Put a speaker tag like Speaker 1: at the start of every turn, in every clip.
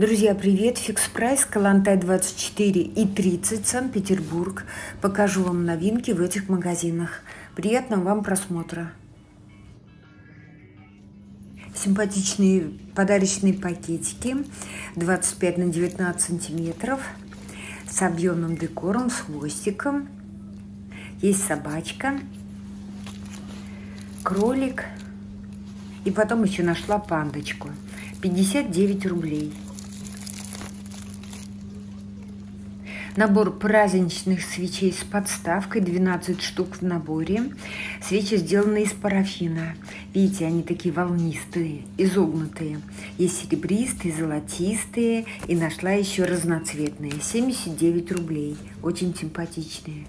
Speaker 1: Друзья, привет! Фикс прайс, Калантай 24 и 30, Санкт-Петербург. Покажу вам новинки в этих магазинах. Приятного вам просмотра! Симпатичные подарочные пакетики 25 на 19 сантиметров с объемным декором, с хвостиком. Есть собачка, кролик и потом еще нашла пандочку. 59 рублей. Набор праздничных свечей с подставкой, 12 штук в наборе. Свечи сделаны из парафина. Видите, они такие волнистые, изогнутые. Есть серебристые, золотистые и нашла еще разноцветные. 79 рублей. Очень симпатичные.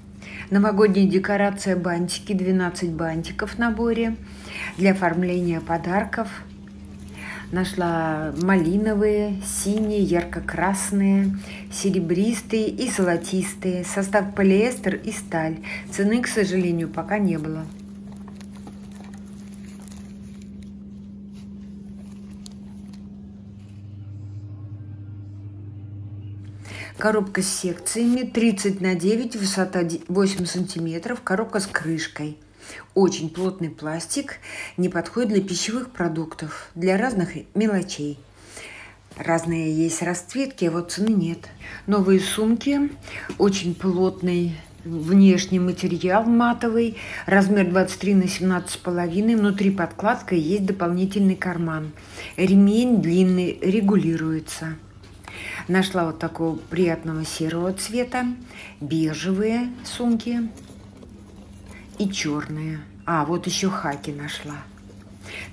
Speaker 1: Новогодняя декорация бантики, 12 бантиков в наборе для оформления подарков – Нашла малиновые, синие, ярко-красные, серебристые и золотистые. Состав полиэстер и сталь. Цены, к сожалению, пока не было. Коробка с секциями 30 на 9, высота 8 сантиметров, коробка с крышкой – очень плотный пластик, не подходит для пищевых продуктов, для разных мелочей. Разные есть расцветки, а вот цены нет. Новые сумки, очень плотный внешний материал матовый, размер 23 на 17,5, внутри подкладка есть дополнительный карман. Ремень длинный, регулируется. Нашла вот такого приятного серого цвета, бежевые сумки, и черные. А, вот еще хаки нашла.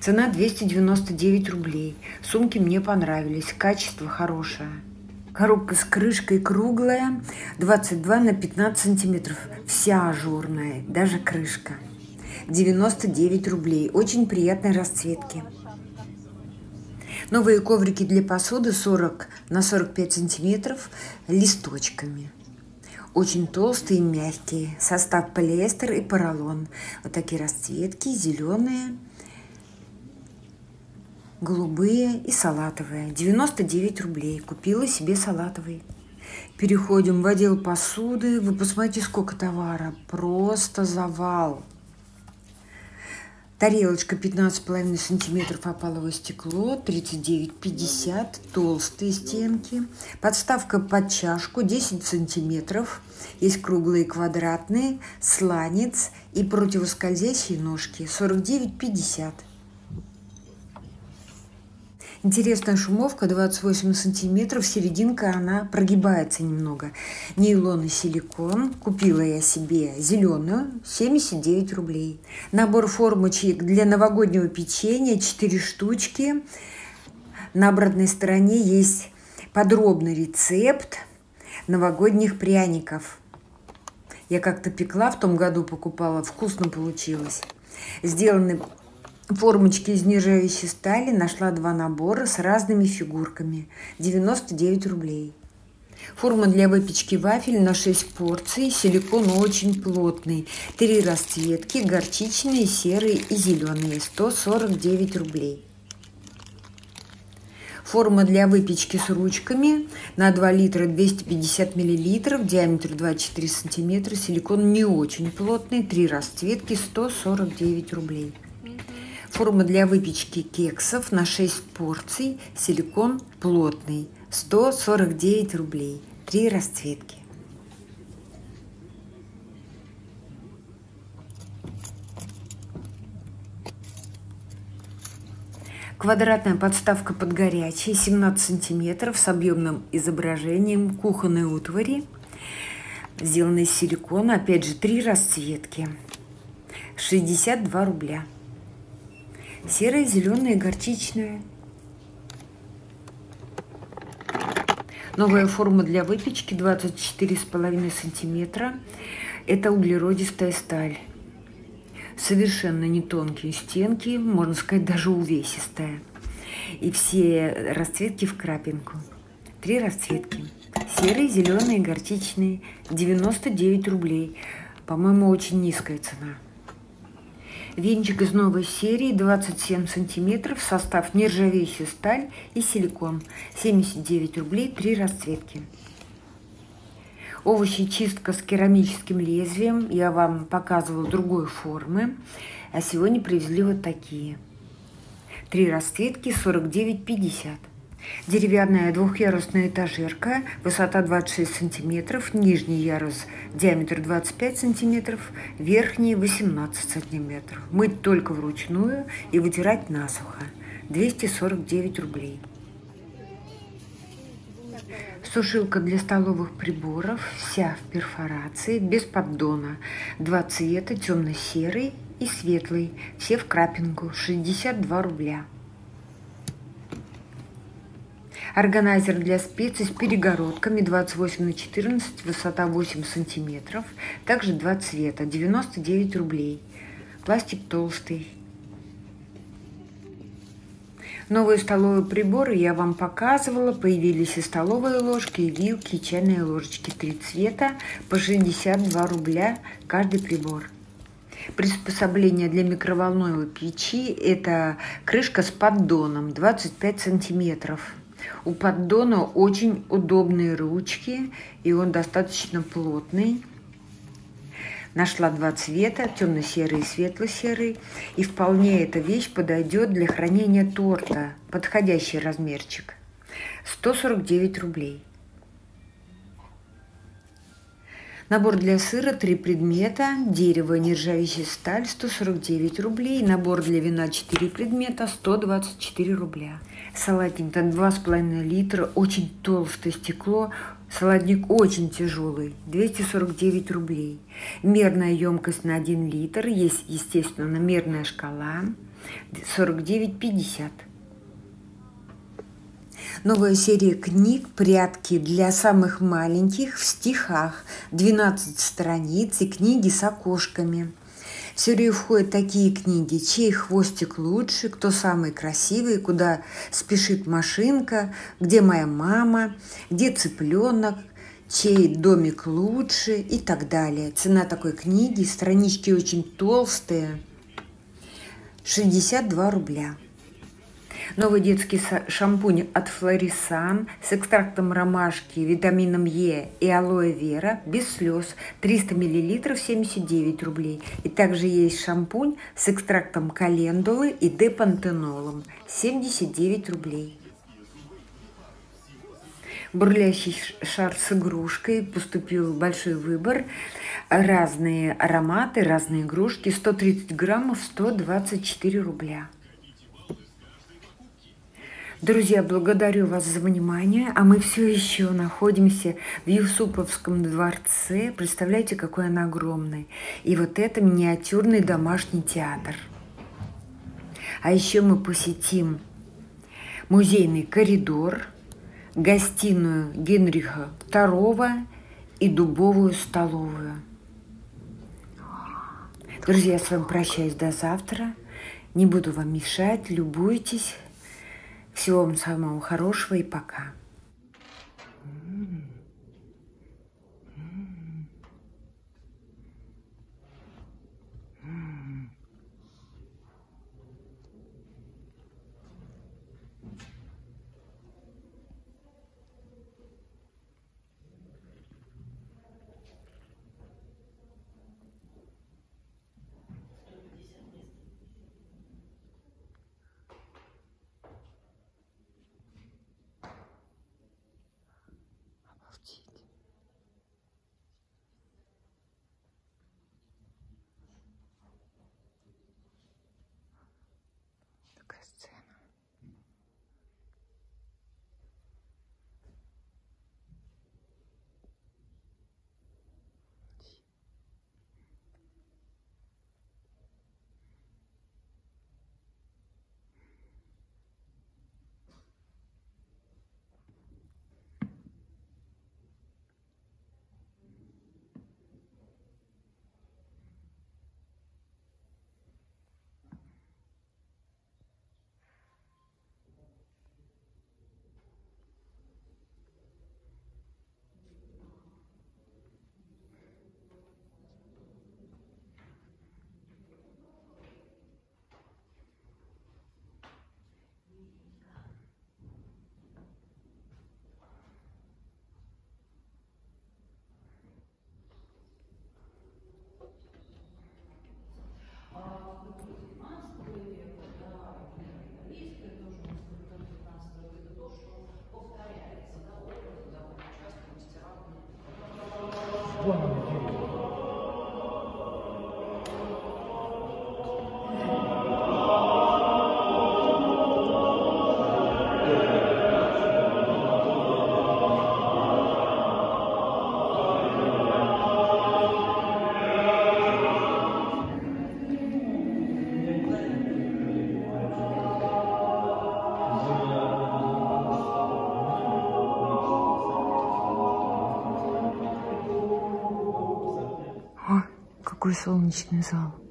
Speaker 1: Цена 299 рублей. Сумки мне понравились, качество хорошее. Коробка с крышкой круглая, 22 на 15 сантиметров. Вся ажурная, даже крышка. 99 рублей. Очень приятной расцветки. Новые коврики для посуды 40 на 45 сантиметров листочками. Очень толстые и мягкие. Состав полиэстер и поролон. Вот такие расцветки. Зеленые, голубые и салатовые. 99 рублей. Купила себе салатовый. Переходим в отдел посуды. Вы посмотрите, сколько товара. Просто завал. Тарелочка 15,5 сантиметров опаловое стекло, 39,50, толстые стенки. Подставка под чашку 10 сантиметров. Есть круглые квадратные, сланец и противоскользящие ножки 49,50. Интересная шумовка, 28 сантиметров, серединка она прогибается немного. Нейлон и силикон. Купила я себе зеленую, 79 рублей. Набор формочек для новогоднего печенья, 4 штучки. На обратной стороне есть подробный рецепт новогодних пряников. Я как-то пекла в том году, покупала, вкусно получилось. Сделаны формочки из нержавеющей стали нашла два набора с разными фигурками. 99 рублей. Форма для выпечки вафель на 6 порций. Силикон очень плотный. Три расцветки. Горчичные, серые и зеленые. 149 рублей. Форма для выпечки с ручками на 2 литра 250 миллилитров, диаметр 24 сантиметра, силикон не очень плотный, три расцветки, 149 рублей. Форма для выпечки кексов на 6 порций, силикон плотный, 149 рублей, три расцветки. Квадратная подставка под горячий, 17 сантиметров с объемным изображением кухонной утвари. Сделана из силикона, опять же, три расцветки. 62 рубля. Серая, зеленая, горчичная. Новая форма для выпечки 24,5 сантиметра. Это углеродистая сталь. Совершенно не тонкие стенки, можно сказать, даже увесистая. И все расцветки в крапинку. Три расцветки. Серые, зеленые, горчичные. 99 рублей. По-моему, очень низкая цена. Венчик из новой серии 27 сантиметров, состав нержавеющая сталь и силикон. 79 рублей, три расцветки. Овощи чистка с керамическим лезвием. Я вам показывала другой формы. А сегодня привезли вот такие. Три расцветки 49,50. Деревянная двухъярусная этажерка, высота 26 сантиметров, нижний ярус диаметр 25 сантиметров, верхний 18 сантиметров. Мыть только вручную и вытирать насухо. 249 рублей. Сушилка для столовых приборов, вся в перфорации, без поддона. Два цвета, темно-серый и светлый, все в крапинку, 62 рубля. Органайзер для специй с перегородками 28 на 14, высота 8 сантиметров. Также два цвета, 99 рублей. Пластик толстый. Новые столовые приборы я вам показывала. Появились и столовые ложки, и вилки, и чайные ложечки. Три цвета по 62 рубля каждый прибор. Приспособление для микроволновой печи – это крышка с поддоном 25 сантиметров. У поддона очень удобные ручки, и он достаточно плотный. Нашла два цвета, темно-серый и светло-серый. И вполне эта вещь подойдет для хранения торта. Подходящий размерчик. 149 рублей. Набор для сыра три предмета. Дерево, нержавеющая сталь 149 рублей. Набор для вина 4 предмета 124 рубля. Салатник на 2,5 литра. Очень толстое стекло. Салатник очень тяжелый. 249 рублей. Мерная емкость на 1 литр. Есть, естественно, мерная шкала. 49,50. Новая серия книг «Прятки для самых маленьких» в стихах. 12 страниц и книги с окошками. В серию входят такие книги «Чей хвостик лучше?», «Кто самый красивый?», «Куда спешит машинка?», «Где моя мама?», «Где цыпленок?», чей домик лучше и так далее. Цена такой книги, странички очень толстые, 62 рубля. Новый детский шампунь от Флорисан с экстрактом ромашки, витамином Е и алоэ вера без слез 300 мл 79 рублей. И также есть шампунь с экстрактом календулы и депантенолом 79 рублей. Бурлящий шар с игрушкой поступил большой выбор. Разные ароматы, разные игрушки. 130 граммов, 124 рубля. Друзья, благодарю вас за внимание, а мы все еще находимся в Юсуповском дворце. Представляете, какой он огромный. И вот это миниатюрный домашний театр. А еще мы посетим музейный коридор, гостиную Генриха II и дубовую столовую. Друзья, я с вами прощаюсь до завтра. Не буду вам мешать, любуйтесь. Всего вам самого хорошего и пока. 고소공신에서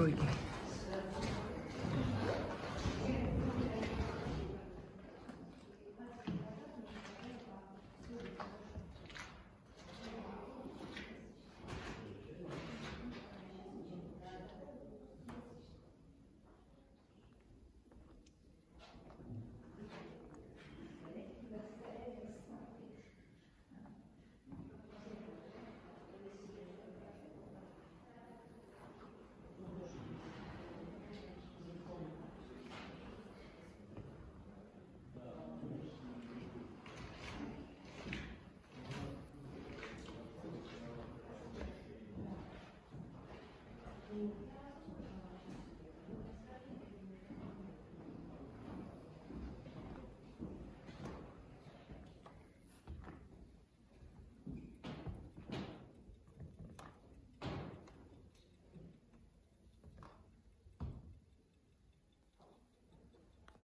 Speaker 1: Такой строгий.